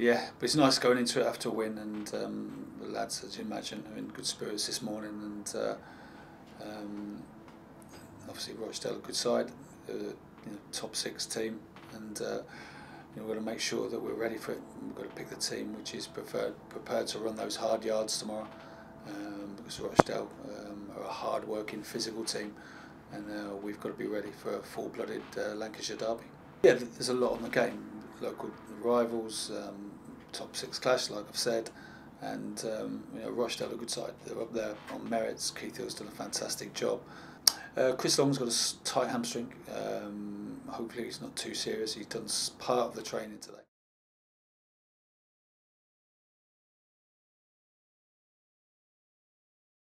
Yeah, but it's nice going into it after a win, and um, the lads, as you imagine, are in good spirits this morning, and uh, um, obviously Rochdale a good side, uh, you know, top six team, and uh, you know, we've got to make sure that we're ready for it. We've got to pick the team which is preferred, prepared to run those hard yards tomorrow, um, because Rochdale um, are a hard-working, physical team, and uh, we've got to be ready for a full-blooded uh, Lancashire derby. Yeah, there's a lot on the game. local rivals, um, top six clash, like I've said. And um, you know, Rochdale a good side. They're up there on merits. Keith Hill's done a fantastic job. Uh, Chris Long's got a tight hamstring. Um, hopefully, it's not too serious. He's done part of the training today.